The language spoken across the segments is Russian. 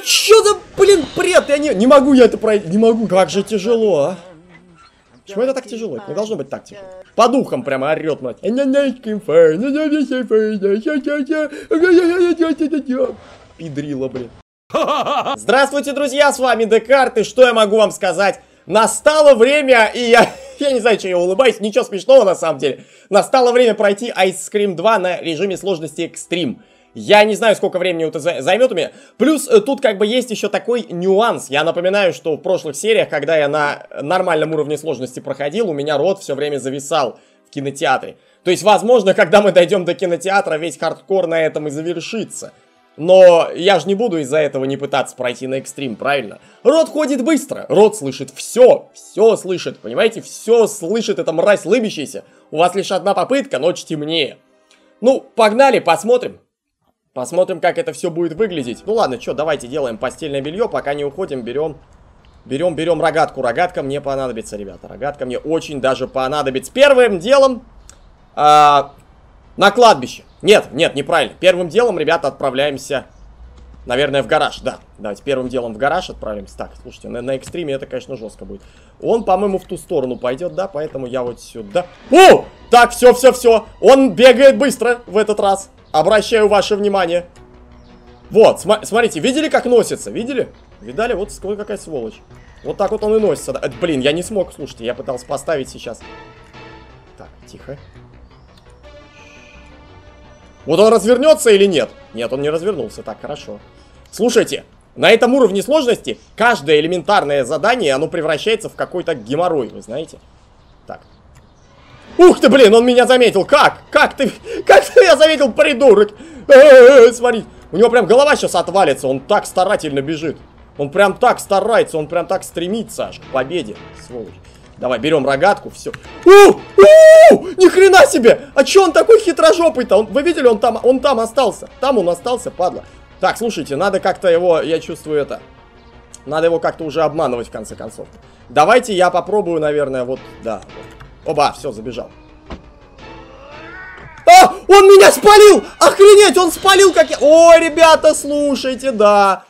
Ну что за, блин, бред? Я не, не могу я это пройти. Не могу. Как же тяжело, а. Почему это так тяжело? Не должно быть так тяжело. По духам прямо орет, мать. Пидрила, блин. Здравствуйте, друзья, с вами Декарт, и что я могу вам сказать? Настало время, и я, я не знаю, что я улыбаюсь, ничего смешного на самом деле. Настало время пройти Ice Cream 2 на режиме сложности Extreme. Я не знаю, сколько времени это займет у меня. Плюс э, тут как бы есть еще такой нюанс. Я напоминаю, что в прошлых сериях, когда я на нормальном уровне сложности проходил, у меня рот все время зависал в кинотеатре. То есть, возможно, когда мы дойдем до кинотеатра, весь хардкор на этом и завершится. Но я же не буду из-за этого не пытаться пройти на экстрим, правильно? Рот ходит быстро, рот слышит все, все слышит, понимаете? Все слышит эта мразь лыбящаяся. У вас лишь одна попытка, ночь темнее. Ну, погнали, посмотрим. Посмотрим, как это все будет выглядеть. Ну ладно, что, давайте делаем постельное белье, пока не уходим, берем... Берем, берем рогатку. Рогатка мне понадобится, ребята. Рогатка мне очень даже понадобится. Первым делом... А, на кладбище. Нет, нет, неправильно. Первым делом, ребята, отправляемся... Наверное, в гараж, да. Давайте первым делом в гараж отправимся. Так, слушайте, на, на экстриме это, конечно, жестко будет. Он, по-моему, в ту сторону пойдет, да, поэтому я вот сюда. О! Так, все, все, все. Он бегает быстро в этот раз. Обращаю ваше внимание. Вот, см смотрите, видели, как носится? Видели? Видали? Вот какая сволочь. Вот так вот он и носится. Это, блин, я не смог, слушайте, я пытался поставить сейчас. Так, тихо. Вот он развернется или нет? Нет, он не развернулся. Так, хорошо. Слушайте, на этом уровне сложности каждое элементарное задание, оно превращается в какой-то геморрой, вы знаете? Так, Ух ты, блин, он меня заметил. Как? Как ты? Как ты меня заметил, придурок? Э -э -э, смотри, у него прям голова сейчас отвалится. Он так старательно бежит. Он прям так старается, он прям так стремится аж к победе. Сволочь. Давай, берем рогатку, все. У, у, ни хрена себе! А че он такой хитрожопый-то? Вы видели, он там, он там остался. Там он остался, падла. Так, слушайте, надо как-то его, я чувствую это. Надо его как-то уже обманывать в конце концов. Давайте я попробую, наверное, вот, да. Вот. Оба, все, забежал. А, он меня спалил! Охренеть, он спалил как я... Ой, ребята, слушайте, да.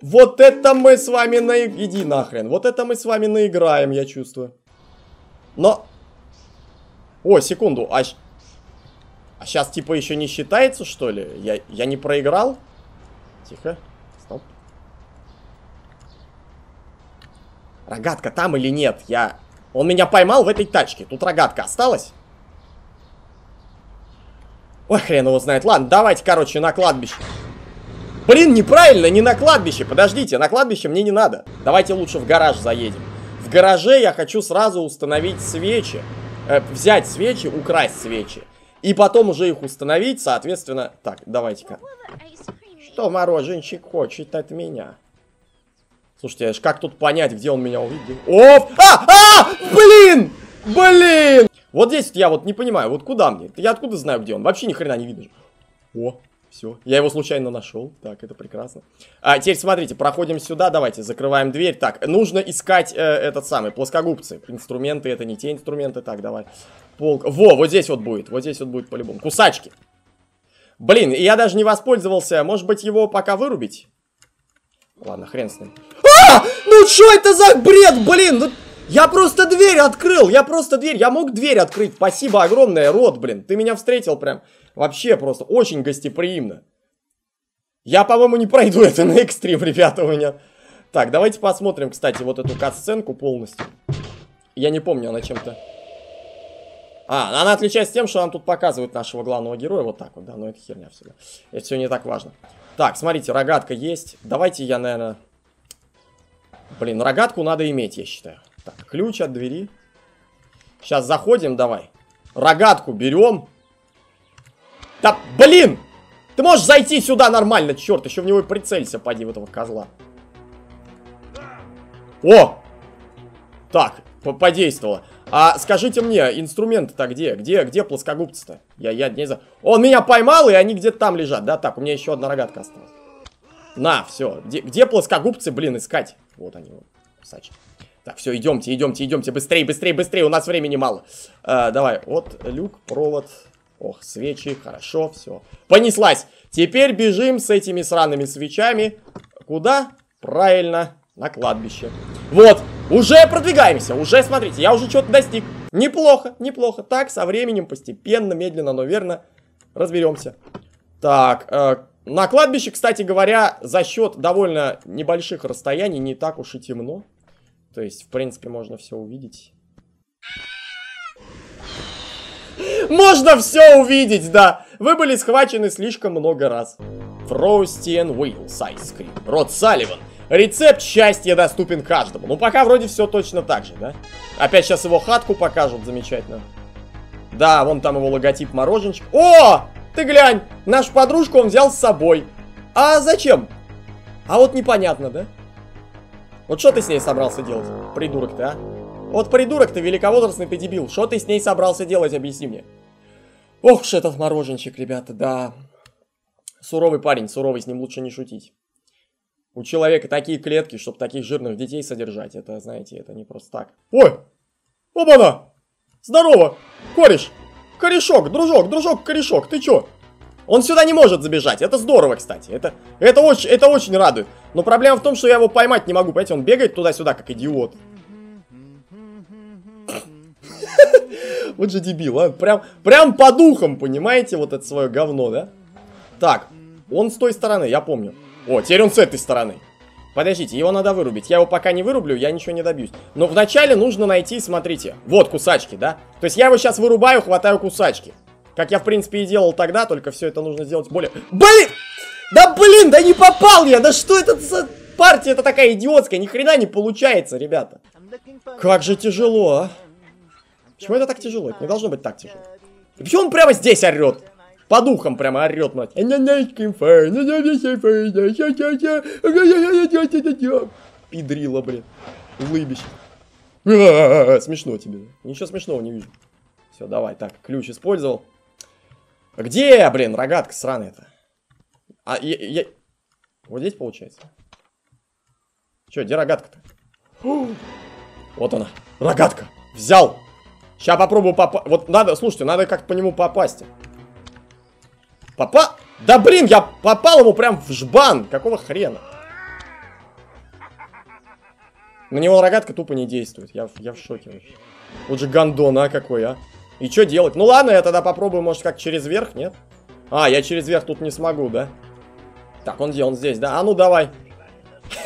Вот это мы с вами на... Иди нахрен. Вот это мы с вами наиграем, я чувствую. Но... О, секунду. А, а сейчас типа еще не считается, что ли? Я, я не проиграл? Тихо. Стоп. Рогатка там или нет? Я он меня поймал в этой тачке. Тут рогатка осталась. Ой, хрен его знает. Ладно, давайте, короче, на кладбище. Блин, неправильно, не на кладбище. Подождите, на кладбище мне не надо. Давайте лучше в гараж заедем. В гараже я хочу сразу установить свечи. Э, взять свечи, украсть свечи. И потом уже их установить, соответственно... Так, давайте-ка. Что мороженщик хочет от меня? Слушайте, аж как тут понять, где он меня увидел? Оп! А! А! Блин! Блин! Вот здесь я вот не понимаю, вот куда мне? Я откуда знаю, где он? Вообще ни хрена не видно. О, все. Я его случайно нашел. Так, это прекрасно. А теперь смотрите, проходим сюда. Давайте, закрываем дверь. Так, нужно искать э, этот самый, плоскогубцы. Инструменты, это не те инструменты. Так, давай. Полк. Во, вот здесь вот будет. Вот здесь вот будет по-любому. Кусачки. Блин, я даже не воспользовался. Может быть, его пока вырубить? Ладно, хрен с ним. А! Ну что это за бред, блин? Ну, я просто дверь открыл, я просто дверь, я мог дверь открыть. Спасибо огромное, Рот, блин. Ты меня встретил прям вообще просто очень гостеприимно. Я, по-моему, не пройду это на экстрим, ребята, у меня. Так, давайте посмотрим, кстати, вот эту кат-сценку полностью. Я не помню, она чем-то... А, она отличается тем, что нам тут показывают нашего главного героя вот так вот, да, но это херня всегда. Это все не так важно. Так, смотрите, рогатка есть. Давайте я, наверное... Блин, рогатку надо иметь, я считаю. Так, ключ от двери. Сейчас заходим, давай. Рогатку берем. Да, блин! Ты можешь зайти сюда нормально, черт, еще в него и прицелься, поди, в этого козла. О! Так, подействовало. А скажите мне, инструменты-то где? Где, где плоскогубцы-то? Я, я не знаю. Он меня поймал, и они где-то там лежат. Да, так, у меня еще одна рогатка осталась. На, все. Где, где плоскогубцы, блин, искать? Вот они, вот, Сач. Так, все, идемте, идемте, идемте. Быстрее, быстрее, быстрее. У нас времени мало. А, давай, вот, люк, провод. Ох, свечи, хорошо, все. Понеслась. Теперь бежим с этими сраными свечами куда? Правильно, на кладбище. Вот, уже продвигаемся, уже, смотрите, я уже что-то достиг. Неплохо, неплохо. Так, со временем, постепенно, медленно, но верно разберемся. Так, э, на кладбище, кстати говоря, за счет довольно небольших расстояний не так уж и темно. То есть, в принципе, можно все увидеть. Можно все увидеть, да. Вы были схвачены слишком много раз. Frosty and Wheels Ice Cream. Род Салливан. Рецепт счастья доступен каждому. Ну, пока вроде все точно так же, да? Опять сейчас его хатку покажут, замечательно. Да, вон там его логотип мороженчик. О! Ты глянь, нашу подружку он взял с собой. А зачем? А вот непонятно, да? Вот что ты с ней собрался делать, придурок ты, а? Вот придурок ты, великовозрастный ты дебил. Что ты с ней собрался делать, объясни мне. Ох уж этот мороженчик, ребята, да. Суровый парень, суровый, с ним лучше не шутить. У человека такие клетки, чтобы таких жирных детей содержать. Это, знаете, это не просто так. Ой! Оба-на! Здорово! Кореш! Корешок, дружок, дружок, корешок, ты чё? Он сюда не может забежать. Это здорово, кстати. Это, это, очень, это очень радует. Но проблема в том, что я его поймать не могу. Понимаете, он бегает туда-сюда, как идиот. Вот же дебил, а. Прям, прям по духам, понимаете, вот это свое говно, да? Так, он с той стороны, я помню. О, теперь он с этой стороны. Подождите, его надо вырубить. Я его пока не вырублю, я ничего не добьюсь. Но вначале нужно найти, смотрите, вот кусачки, да? То есть я его сейчас вырубаю, хватаю кусачки. Как я, в принципе, и делал тогда, только все это нужно сделать более... Блин! Да блин, да не попал я! Да что это за партия это такая идиотская? Ни хрена не получается, ребята. Как же тяжело, а? Почему это так тяжело? Это не должно быть так тяжело. И почему он прямо здесь орет? По духам прямо орет, мать. Пидрила, блин. Улыбище. Смешно тебе. Ничего смешного не вижу. Все, давай, так, ключ использовал. Где, блин, рогатка сраная-то? А, я, я... Вот здесь получается. Че, где рогатка-то? Вот она, рогатка. Взял. Сейчас попробую попасть. Вот надо, слушайте, надо как-то по нему попасть. Попа... Да блин, я попал ему прям в жбан. Какого хрена? На него рогатка тупо не действует. Я, я в шоке вообще. Вот же гандон, а какой, а? И что делать? Ну ладно, я тогда попробую, может, как через верх, нет? А, я через верх тут не смогу, да? Так, он где? Он здесь, да? А ну давай.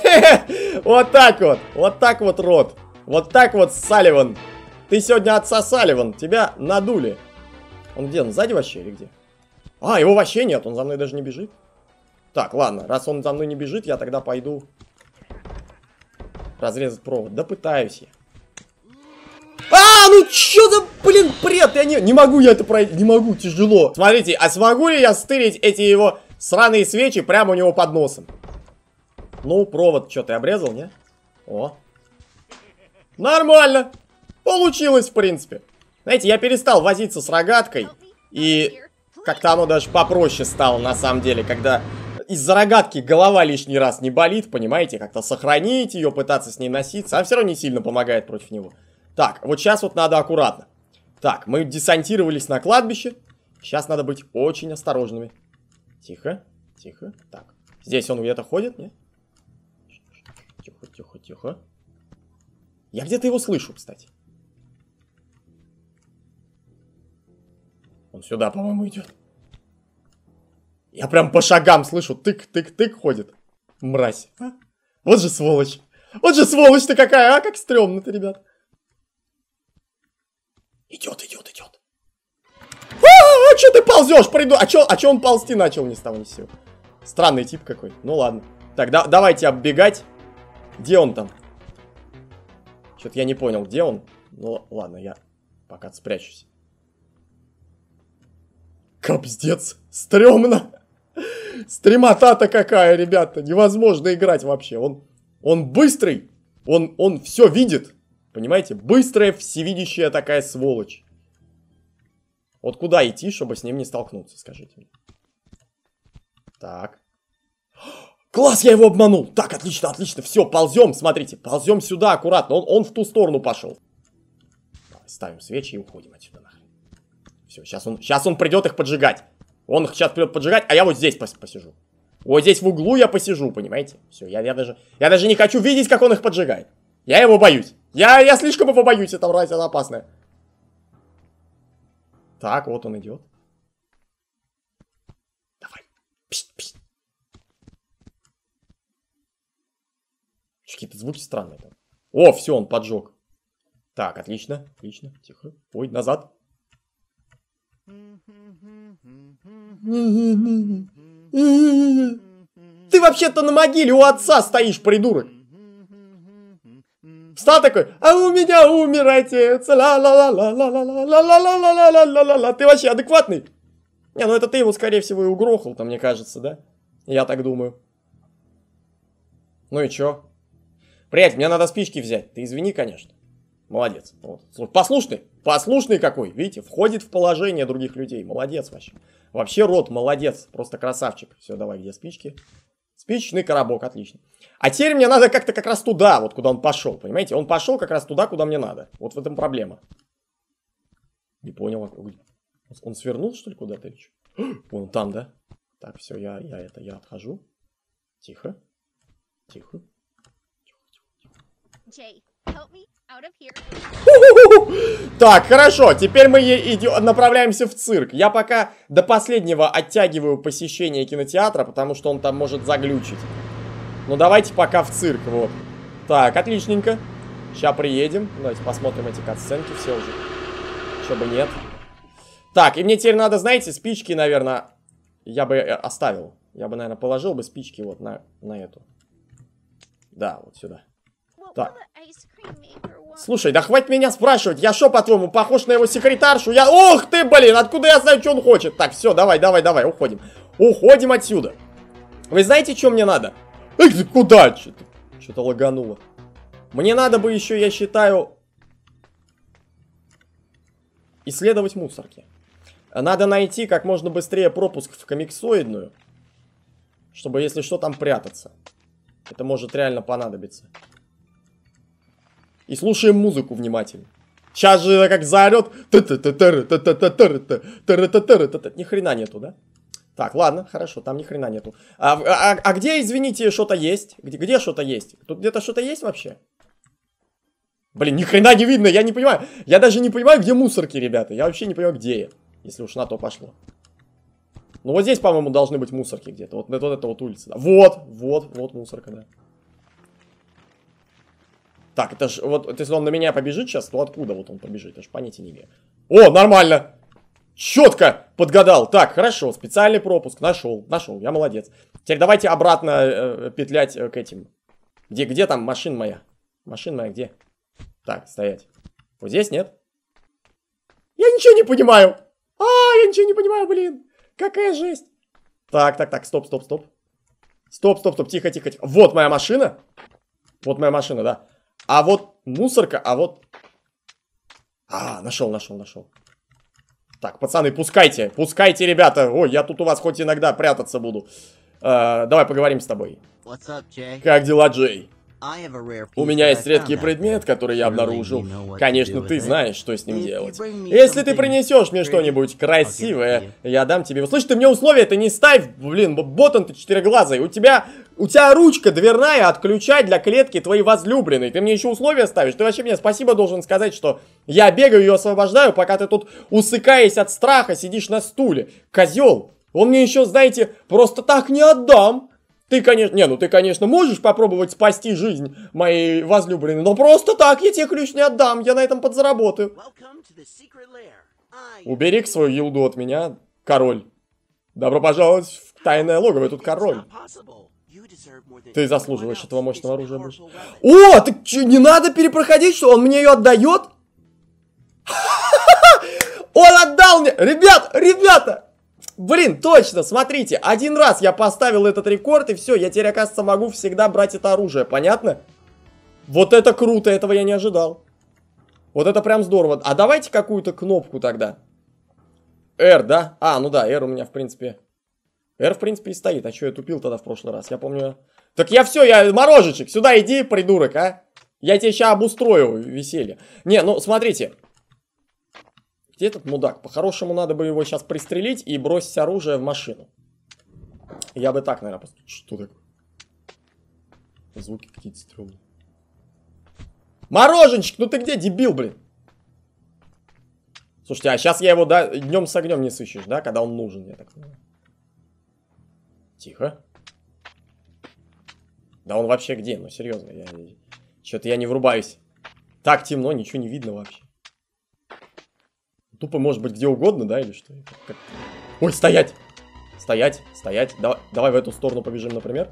Вот так вот. Вот так вот, рот. Вот так вот, Салливан. Ты сегодня отца Салливан. Тебя надули. Он где? Он сзади вообще или где? А, его вообще нет, он за мной даже не бежит. Так, ладно, раз он за мной не бежит, я тогда пойду разрезать провод. Да пытаюсь я. А, ну чё за, блин, бред, я не, не могу я это пройти, не могу, тяжело. Смотрите, а смогу ли я стырить эти его сраные свечи прямо у него под носом? Ну, провод что, ты обрезал, не? О. Нормально. Получилось, в принципе. Знаете, я перестал возиться с рогаткой. И как-то оно даже попроще стало, на самом деле, когда из-за рогатки голова лишний раз не болит, понимаете? Как-то сохранить ее, пытаться с ней носиться, а все равно не сильно помогает против него. Так, вот сейчас вот надо аккуратно. Так, мы десантировались на кладбище. Сейчас надо быть очень осторожными. Тихо, тихо. Так, здесь он где-то ходит, нет? Тихо, тихо, тихо. Я где-то его слышу, кстати. Он сюда, по-моему, идет. Я прям по шагам слышу, тык-тык-тык ходит. Мразь. А? Вот же сволочь. Вот же сволочь-то какая, а? Как стрёмно-то, ребят. Идет, идет, идет. А, а что ты ползешь? Приду. А чё, а чё он ползти начал ни с того ни с сего? Странный тип какой. Ну ладно. Так, да, давайте оббегать. Где он там? Что-то я не понял, где он. Ну ладно, я пока спрячусь. Капздец, стрёмно. Стремота-то какая, ребята, невозможно играть вообще. Он, он быстрый, он, он все видит, понимаете? Быстрая, всевидящая такая сволочь. Вот куда идти, чтобы с ним не столкнуться, скажите мне. Так. Класс, я его обманул. Так, отлично, отлично. Все, ползем, смотрите, ползем сюда аккуратно. Он, он в ту сторону пошел. ставим свечи и уходим отсюда. Все, сейчас он, сейчас он придет их поджигать. Он их сейчас придет поджигать, а я вот здесь пос посижу. Вот здесь в углу я посижу, понимаете? Все, я, я, даже, я даже не хочу видеть, как он их поджигает. Я его боюсь. Я, я слишком его боюсь, это мразь, она опасная. Так, вот он идет. Давай. Пшт, пшт. Какие-то звуки странные там. О, все, он поджег. Так, отлично, отлично, тихо. Ой, назад. Ты вообще-то на могиле у отца стоишь, придурок. Встал такой, а у меня умер отец. Ла-ла-ла-ла-ла-ла-ла-ла-ла-ла-ла-ла. Ты вообще адекватный? Не, ну это ты его, скорее всего, и угрохал, там, мне кажется, да? Я так думаю. Ну и чё? Приятель, мне надо спички взять. Ты извини, конечно. Молодец. Вот. Послушный. Послушный какой. Видите, входит в положение других людей. Молодец вообще. Вообще рот молодец. Просто красавчик. Все, давай, где спички? Спичечный коробок, отлично. А теперь мне надо как-то как раз туда, вот куда он пошел, понимаете? Он пошел как раз туда, куда мне надо. Вот в этом проблема. Не понял. А он свернул, что ли, куда-то или что? Вон там, да? Так, все, я, я это, я отхожу. Тихо. Тихо. Jay, help me так, хорошо, теперь мы идем, направляемся в цирк. Я пока до последнего оттягиваю посещение кинотеатра, потому что он там может заглючить. Ну давайте пока в цирк, вот. Так, отличненько. Сейчас приедем. Давайте посмотрим эти катсценки все уже. Чтобы нет. Так, и мне теперь надо, знаете, спички, наверное, я бы э, оставил. Я бы, наверное, положил бы спички вот на, на эту. Да, вот сюда. Так. Слушай, да хватит меня спрашивать. Я что, по-твоему, похож на его секретаршу? Я... Ох ты, блин, откуда я знаю, что он хочет? Так, все, давай, давай, давай, уходим. Уходим отсюда. Вы знаете, что мне надо? Эх, куда? Что-то что лагануло. Мне надо бы еще, я считаю, исследовать мусорки. Надо найти как можно быстрее пропуск в комиксоидную, чтобы, если что, там прятаться. Это может реально понадобиться. И слушаем музыку внимательно. Сейчас же как заорет. Ни хрена нету, да? Так, ладно, хорошо, там ни хрена нету. А, а, а где, извините, что-то есть? Где, где что-то есть? Тут где-то что-то есть вообще? Блин, ни хрена не видно, я не понимаю. Я даже не понимаю, где мусорки, ребята. Я вообще не понимаю, где я. Если уж на то пошло. Ну вот здесь, по-моему, должны быть мусорки где-то. Вот, вот это вот улица. Да. Вот, вот, вот мусорка, да. Так, это ж, вот, если он на меня побежит сейчас, то откуда вот он побежит? Я ж понятия не имею. О, нормально! Четко подгадал. Так, хорошо, специальный пропуск. Нашел, нашел, я молодец. Теперь давайте обратно э, петлять э, к этим. Где, где там машина моя? Машина моя где? Так, стоять. Вот здесь нет? Я ничего не понимаю. А, я ничего не понимаю, блин. Какая жесть. Так, так, так, стоп, стоп, стоп. Стоп, стоп, стоп, тихо, тихо, тихо. Вот моя машина. Вот моя машина, да. А вот мусорка, а вот... А, нашел, нашел, нашел. Так, пацаны, пускайте, пускайте, ребята. Ой, я тут у вас хоть иногда прятаться буду. Э, давай поговорим с тобой. Up, как дела, Джей? У меня есть редкий предмет, который я обнаружил. Конечно, ты знаешь, что с ним делать. Если ты принесешь мне что-нибудь красивое, я дам тебе... Слышь, ты мне условия ты не ставь, блин, ботан ты четыреглазый. У тебя... У тебя ручка дверная отключать для клетки твоей возлюбленной. Ты мне еще условия ставишь? Ты вообще мне спасибо должен сказать, что я бегаю и освобождаю, пока ты тут, усыкаясь от страха, сидишь на стуле. Козел! Он мне еще, знаете, просто так не отдам. Ты, конечно, не, ну ты, конечно, можешь попробовать спасти жизнь моей возлюбленной, но просто так я тебе ключ не отдам, я на этом подзаработаю. Убери свою елду от меня, король. Добро пожаловать в тайное логово, тут король. Ты заслуживаешь этого мощного оружия больше. О, так что, не надо перепроходить, что он мне ее отдает? Он отдал мне! Ребят, ребята! Блин, точно, смотрите, один раз я поставил этот рекорд, и все, я теперь, оказывается, могу всегда брать это оружие, понятно? Вот это круто, этого я не ожидал. Вот это прям здорово. А давайте какую-то кнопку тогда. R, да? А, ну да, R у меня, в принципе... R, в принципе, и стоит. А что я тупил тогда в прошлый раз? Я помню... Так я все, я морожечек. Сюда иди, придурок, а? Я тебе сейчас обустрою веселье. Не, ну, смотрите. Где этот мудак? По-хорошему надо бы его сейчас пристрелить и бросить оружие в машину. Я бы так, наверное, поступил. Что такое? Звуки какие-то стрёмные. Мороженчик, ну ты где, дебил, блин? Слушайте, а сейчас я его, да, днем с огнем не сыщешь, да, когда он нужен, я так понимаю. Тихо. Да он вообще где? Ну, серьезно, я... Что-то я не врубаюсь. Так темно, ничего не видно вообще. Тупо может быть где угодно, да, или что? Как... Ой, стоять! Стоять, стоять. Давай, давай в эту сторону побежим, например.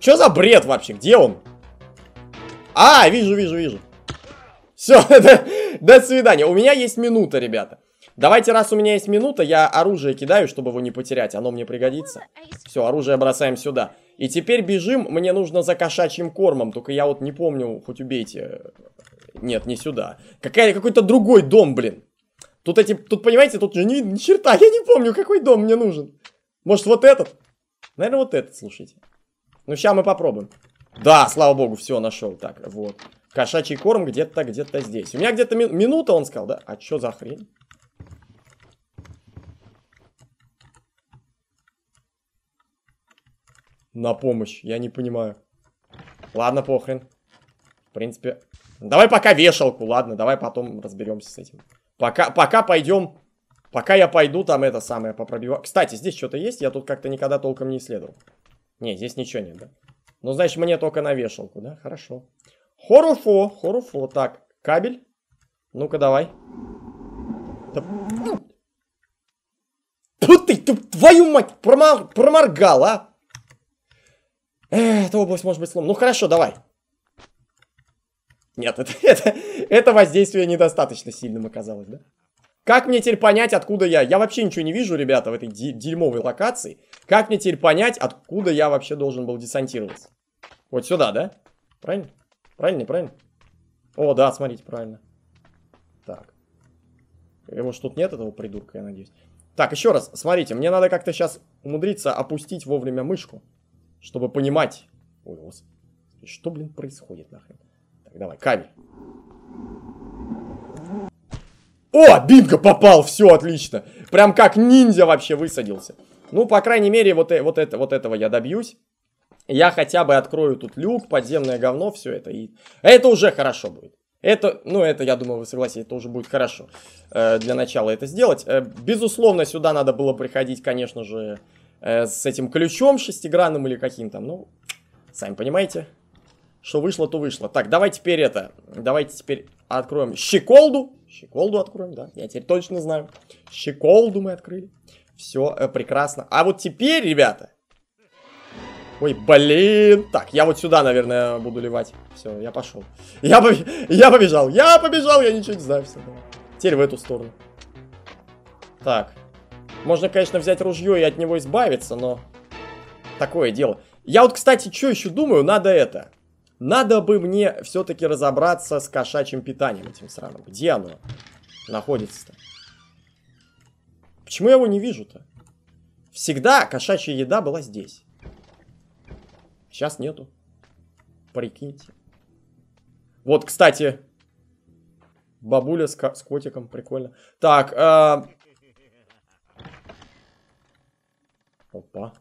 Что за бред вообще? Где он? А, вижу, вижу, вижу. Все, до свидания. У меня есть минута, ребята. Давайте, раз у меня есть минута, я оружие кидаю, чтобы его не потерять. Оно мне пригодится. Все, оружие бросаем сюда. И теперь бежим. Мне нужно за кошачьим кормом. Только я вот не помню, хоть убейте. Нет, не сюда. Какая, какой-то другой дом, блин. Тут эти, тут, понимаете, тут же ни, ни черта. Я не помню, какой дом мне нужен. Может, вот этот? Наверное, вот этот, слушайте. Ну, сейчас мы попробуем. Да, слава богу, все, нашел. Так, вот. Кошачий корм где-то, где-то здесь. У меня где-то ми минута, он сказал, да? А что за хрень? На помощь, я не понимаю. Ладно, похрен. В принципе... Давай пока вешалку, ладно, давай потом разберемся с этим. Пока, пока пойдем... Пока я пойду там это самое попробиваю. Кстати, здесь что-то есть? Я тут как-то никогда толком не исследовал. Не, здесь ничего нет, да? Ну, значит, мне только на вешалку, да? Хорошо. Хорошо, хорошо. Так, кабель. Ну-ка, давай. Фу ты, ты, твою мать, промор... проморгал, а? эта область может быть сломана. Ну хорошо, давай. Нет, это, это, это воздействие недостаточно сильным оказалось, да? Как мне теперь понять, откуда я? Я вообще ничего не вижу, ребята, в этой дерьмовой локации. Как мне теперь понять, откуда я вообще должен был десантироваться? Вот сюда, да? Правильно? Правильно, правильно? О, да, смотрите, правильно. Так. Его ж тут нет, этого придурка, я надеюсь. Так, еще раз, смотрите, мне надо как-то сейчас умудриться опустить вовремя мышку. Чтобы понимать... Ой, господи. Что, блин, происходит нахрен? Так, давай, кабель. О, бинго, попал, все, отлично. Прям как ниндзя вообще высадился. Ну, по крайней мере, вот, э, вот, это, вот этого я добьюсь. Я хотя бы открою тут люк, подземное говно, все это. И это уже хорошо будет. Это, ну, это, я думаю, вы согласитесь, это уже будет хорошо э, для начала это сделать. Э, безусловно, сюда надо было приходить, конечно же, э, с этим ключом шестигранным или каким то ну, сами понимаете, что вышло, то вышло. Так, давай теперь это, давайте теперь откроем щеколду. Щеколду откроем, да, я теперь точно знаю. Щеколду мы открыли. Все э, прекрасно. А вот теперь, ребята, Ой, блин. Так, я вот сюда, наверное, буду ливать. Все, я пошел. Я, поб... я побежал. Я побежал, я ничего не знаю. Все. Теперь в эту сторону. Так. Можно, конечно, взять ружье и от него избавиться, но... Такое дело. Я вот, кстати, что еще думаю? Надо это. Надо бы мне все-таки разобраться с кошачьим питанием этим сраным. Где оно находится-то? Почему я его не вижу-то? Всегда кошачья еда была здесь. Сейчас нету. Прикиньте. Вот, кстати, бабуля с, с котиком, прикольно. Так, э, Опа.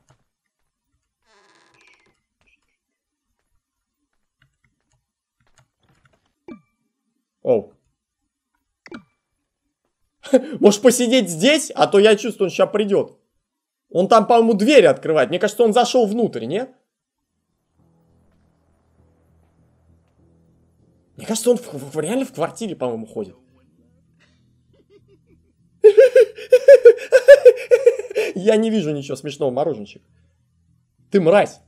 Оу. Может посидеть здесь, а то я чувствую, он сейчас придет. Он там, по-моему, дверь открывает. Мне кажется, он зашел внутрь, нет? Мне кажется, он в, в, реально в квартире, по-моему, ходит. Я не вижу ничего смешного, мороженщик. Ты мразь.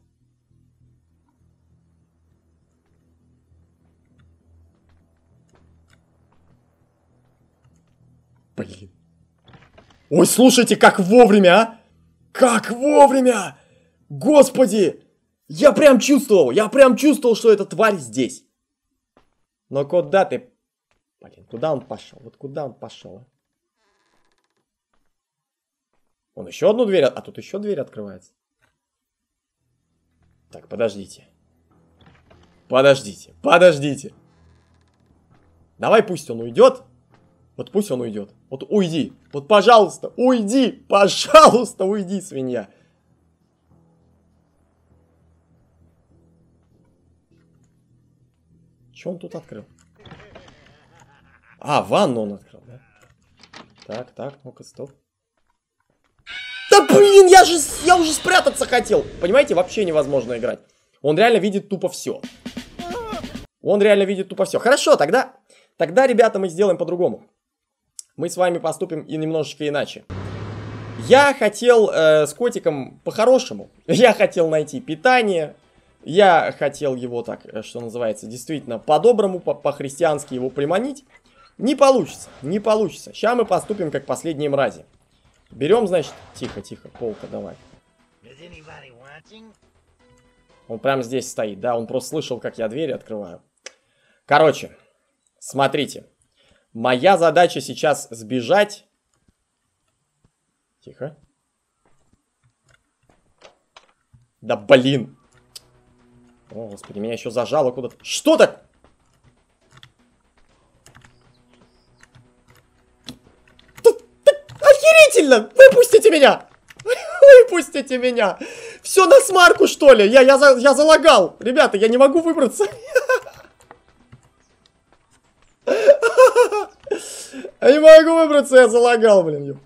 Блин. Ой, слушайте, как вовремя, а? Как вовремя! Господи! Я прям чувствовал, я прям чувствовал, что эта тварь здесь. Но куда ты... Блин, куда он пошел? Вот куда он пошел? А? Он еще одну дверь... А тут еще дверь открывается. Так, подождите. Подождите, подождите. Давай пусть он уйдет. Вот пусть он уйдет. Вот уйди. Вот, пожалуйста, уйди. Пожалуйста, уйди, свинья. Что он тут открыл? А, ванну он открыл, да? Так, так, ну-ка, стоп. Да блин, я же, я уже спрятаться хотел. Понимаете, вообще невозможно играть. Он реально видит тупо все. Он реально видит тупо все. Хорошо, тогда, тогда, ребята, мы сделаем по-другому. Мы с вами поступим и немножечко иначе. Я хотел э, с котиком по-хорошему. Я хотел найти питание. Я хотел его так, э, что называется, действительно по-доброму, по-христиански его приманить. Не получится, не получится. Сейчас мы поступим как последние мрази. Берем, значит, тихо, тихо, полка, давай. Он прямо здесь стоит, да, он просто слышал, как я двери открываю. Короче, смотрите. Моя задача сейчас сбежать. Тихо. Да блин. О, господи, меня еще зажало куда-то. Что так? Охерительно! Выпустите меня! Выпустите меня! Все на смарку, что ли? Я, я, я залагал. Ребята, я не могу выбраться. могу выбраться, я залагал, блин.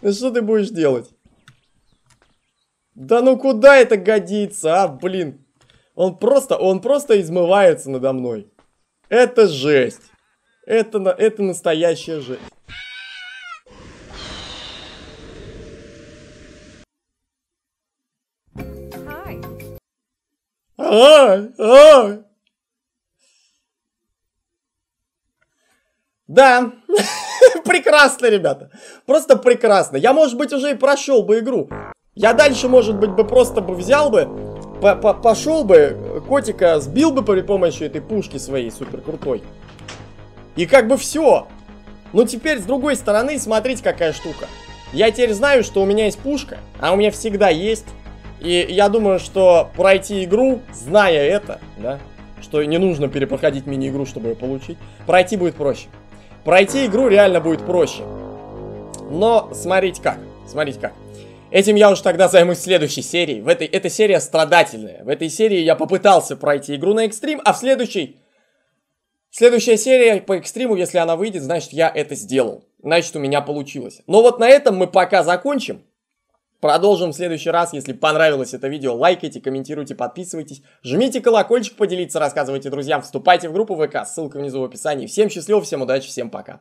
Ну что ты будешь делать? Да ну куда это годится, а, блин? Он просто, он просто измывается надо мной. Это жесть. Это, это настоящая жесть. А, а. Да, прекрасно, ребята. Просто прекрасно. Я, может быть, уже и прошел бы игру. Я дальше, может быть, бы просто бы взял бы, по -по пошел бы, котика сбил бы при помощи этой пушки своей супер крутой. И как бы все. Ну теперь, с другой стороны, смотрите, какая штука. Я теперь знаю, что у меня есть пушка, а у меня всегда есть и я думаю, что пройти игру, зная это, да, что не нужно перепроходить мини-игру, чтобы ее получить, пройти будет проще. Пройти игру реально будет проще. Но смотрите как, смотрите как. Этим я уж тогда займусь в следующей серии. В этой, эта серия страдательная. В этой серии я попытался пройти игру на экстрим, а в следующей... Следующая серия по экстриму, если она выйдет, значит я это сделал. Значит у меня получилось. Но вот на этом мы пока закончим. Продолжим в следующий раз. Если понравилось это видео, лайкайте, комментируйте, подписывайтесь. Жмите колокольчик, поделиться, рассказывайте друзьям. Вступайте в группу ВК, ссылка внизу в описании. Всем счастливо, всем удачи, всем пока.